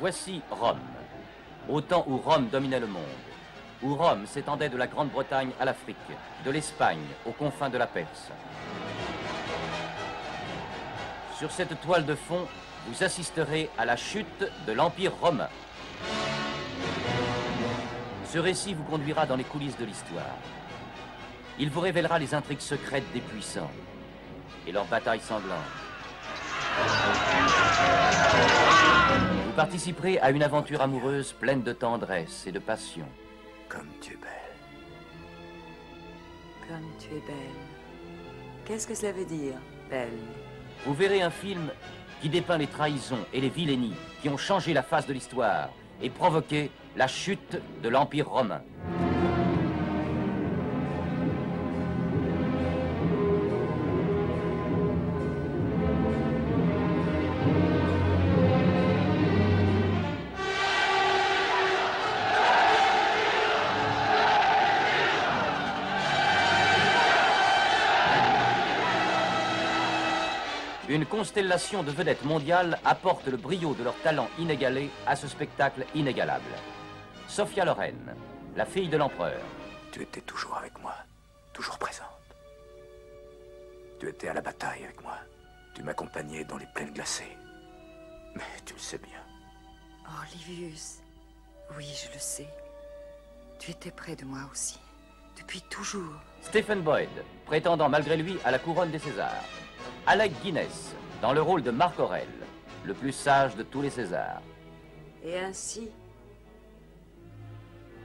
Voici Rome, au temps où Rome dominait le monde, où Rome s'étendait de la Grande-Bretagne à l'Afrique, de l'Espagne aux confins de la Perse. Sur cette toile de fond, vous assisterez à la chute de l'Empire romain. Ce récit vous conduira dans les coulisses de l'histoire. Il vous révélera les intrigues secrètes des puissants et leurs batailles sanglantes. Vous participerez à une aventure amoureuse pleine de tendresse et de passion. Comme tu es belle. Comme tu es belle. Qu'est-ce que cela veut dire, belle? Vous verrez un film qui dépeint les trahisons et les vilainies qui ont changé la face de l'histoire et provoqué la chute de l'Empire romain. Une constellation de vedettes mondiales apporte le brio de leur talent inégalé à ce spectacle inégalable. Sophia Loren, la fille de l'empereur. Tu étais toujours avec moi, toujours présente. Tu étais à la bataille avec moi. Tu m'accompagnais dans les plaines glacées. Mais tu le sais bien. Oh, Livius. Oui, je le sais. Tu étais près de moi aussi. Depuis toujours. Stephen Boyd, prétendant malgré lui à la couronne des Césars. Alec Guinness, dans le rôle de Marc Aurel, le plus sage de tous les Césars. Et ainsi,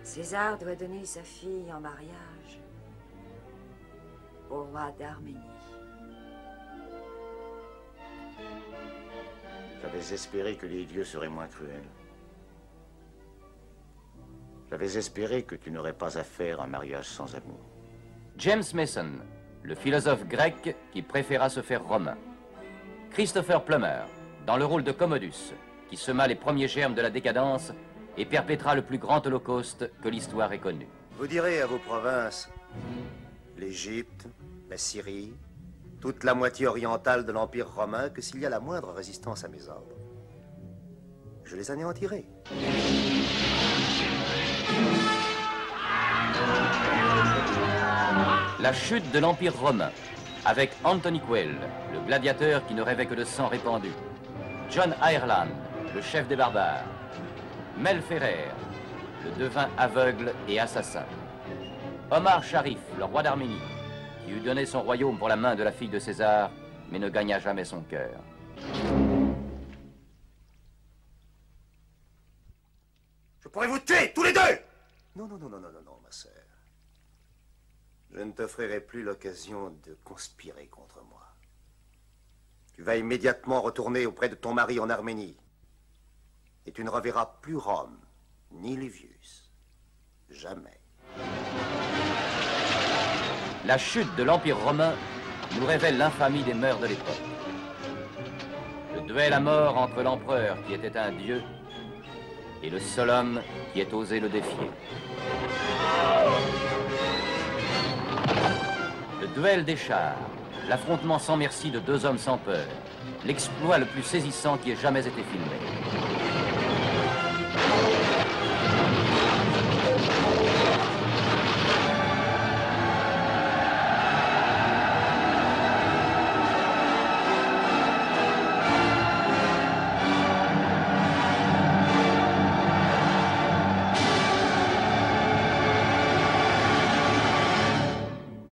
César doit donner sa fille en mariage au roi d'Arménie. J'avais espéré que les dieux seraient moins cruels. J'avais espéré que tu n'aurais pas à faire un mariage sans amour. James Mason, le philosophe grec qui préféra se faire romain. Christopher Plummer, dans le rôle de Commodus, qui sema les premiers germes de la décadence et perpétra le plus grand holocauste que l'histoire ait connu. Vous direz à vos provinces, l'Égypte, la Syrie, toute la moitié orientale de l'Empire romain, que s'il y a la moindre résistance à mes ordres, je les anéantirai. La chute de l'Empire romain, avec Anthony Quayle, le gladiateur qui ne rêvait que de sang répandu. John Ireland, le chef des barbares. Mel Ferrer, le devin aveugle et assassin. Omar Sharif, le roi d'Arménie, qui eut donné son royaume pour la main de la fille de César, mais ne gagna jamais son cœur. Je pourrais vous tuer, tous les deux Non, non, non, non, non, non, non, ma sœur. Je ne t'offrirai plus l'occasion de conspirer contre moi. Tu vas immédiatement retourner auprès de ton mari en Arménie. Et tu ne reverras plus Rome, ni Livius. Jamais. La chute de l'Empire romain nous révèle l'infamie des mœurs de l'époque. Le duel à mort entre l'empereur qui était un dieu et le seul homme qui ait osé le défier. Duel des chars, l'affrontement sans merci de deux hommes sans peur, l'exploit le plus saisissant qui ait jamais été filmé.